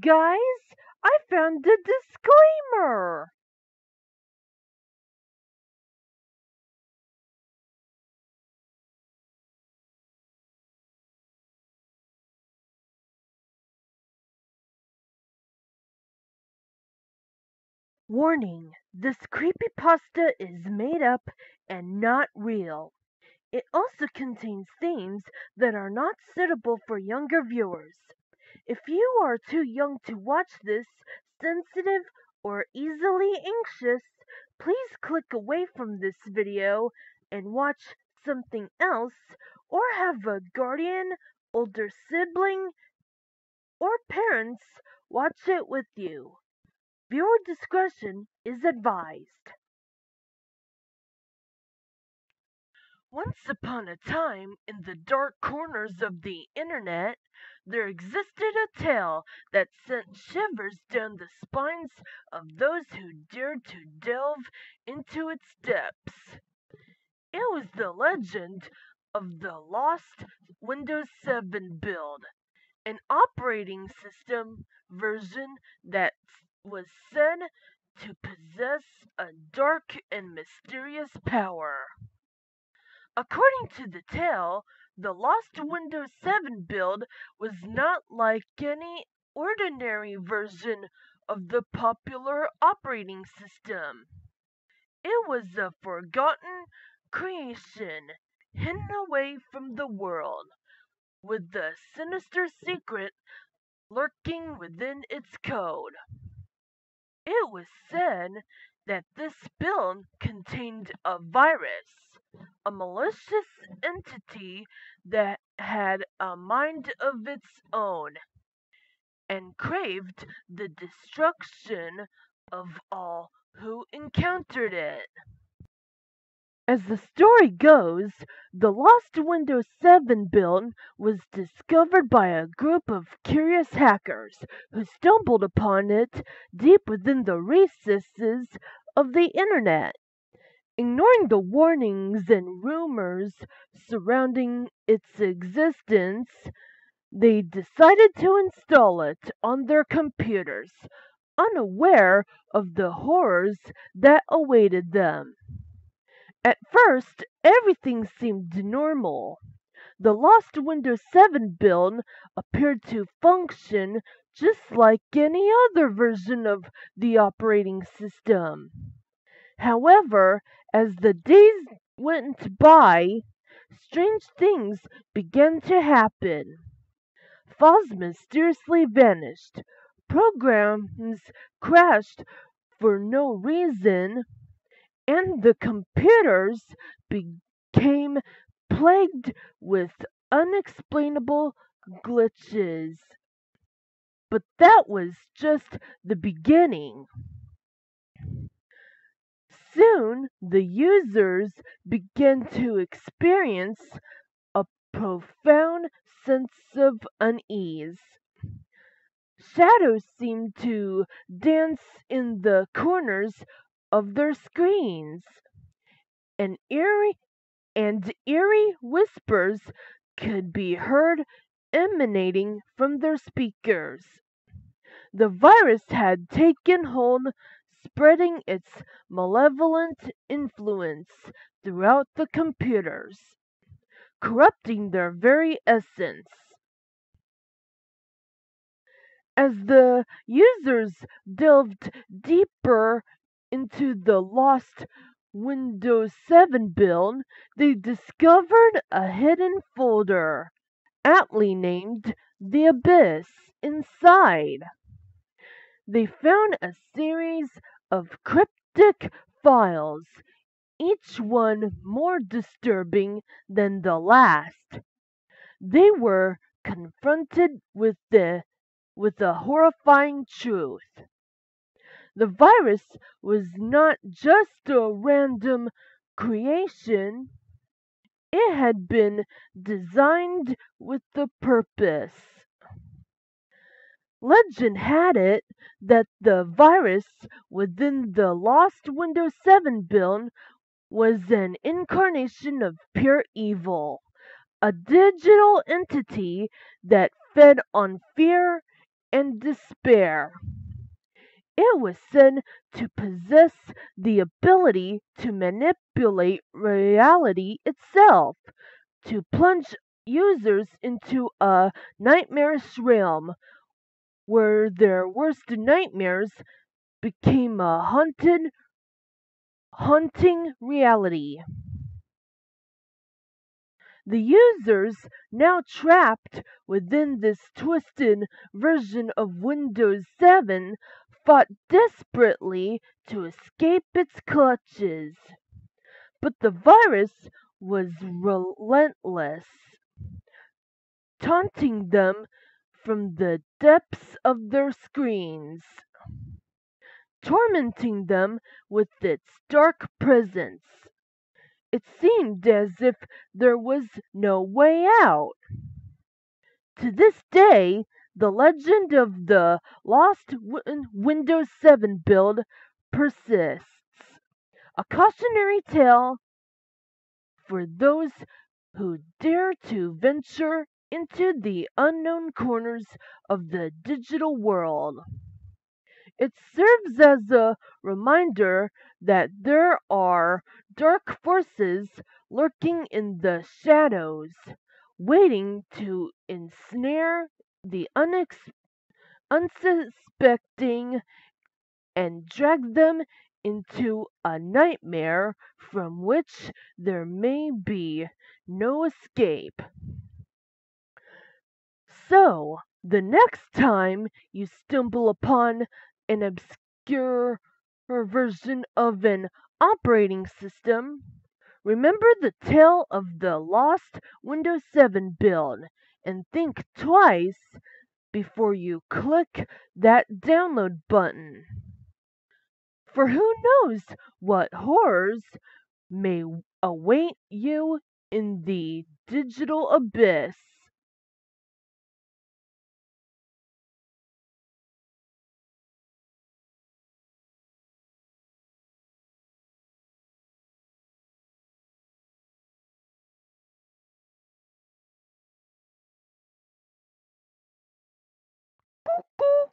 guys! I found a disclaimer! Warning: This creepypasta is made up and not real. It also contains themes that are not suitable for younger viewers. If you are too young to watch this, sensitive, or easily anxious, please click away from this video and watch something else or have a guardian, older sibling, or parents watch it with you. Viewer discretion is advised. Once upon a time, in the dark corners of the internet, there existed a tale that sent shivers down the spines of those who dared to delve into its depths. It was the legend of the lost Windows 7 build, an operating system version that was said to possess a dark and mysterious power. According to the tale, the lost Windows 7 build was not like any ordinary version of the popular operating system. It was a forgotten creation hidden away from the world, with a sinister secret lurking within its code. It was said that this build contained a virus a malicious entity that had a mind of its own, and craved the destruction of all who encountered it. As the story goes, the lost Windows 7 build was discovered by a group of curious hackers who stumbled upon it deep within the recesses of the internet. Ignoring the warnings and rumors surrounding its existence, they decided to install it on their computers, unaware of the horrors that awaited them. At first, everything seemed normal. The lost Windows 7 build appeared to function just like any other version of the operating system. However, as the days went by, strange things began to happen. Files mysteriously vanished, programs crashed for no reason, and the computers became plagued with unexplainable glitches. But that was just the beginning. Soon the users began to experience a profound sense of unease. Shadows seemed to dance in the corners of their screens, and eerie and eerie whispers could be heard emanating from their speakers. The virus had taken hold spreading its malevolent influence throughout the computers, corrupting their very essence. As the users delved deeper into the lost Windows 7 build, they discovered a hidden folder, aptly named The Abyss, inside. They found a series of cryptic files, each one more disturbing than the last. They were confronted with the with a horrifying truth. The virus was not just a random creation. It had been designed with a purpose. Legend had it that the virus within the lost Windows 7 build was an incarnation of pure evil, a digital entity that fed on fear and despair. It was said to possess the ability to manipulate reality itself, to plunge users into a nightmarish realm where their worst nightmares became a haunted, haunting reality. The users now trapped within this twisted version of Windows 7 fought desperately to escape its clutches. But the virus was relentless, taunting them from the depths of their screens, tormenting them with its dark presence. It seemed as if there was no way out. To this day, the legend of the lost Windows 7 build persists, a cautionary tale for those who dare to venture into the unknown corners of the digital world. It serves as a reminder that there are dark forces lurking in the shadows, waiting to ensnare the unsuspecting and drag them into a nightmare from which there may be no escape. So, the next time you stumble upon an obscure version of an operating system, remember the tale of the lost Windows 7 build and think twice before you click that download button. For who knows what horrors may await you in the digital abyss. Boop.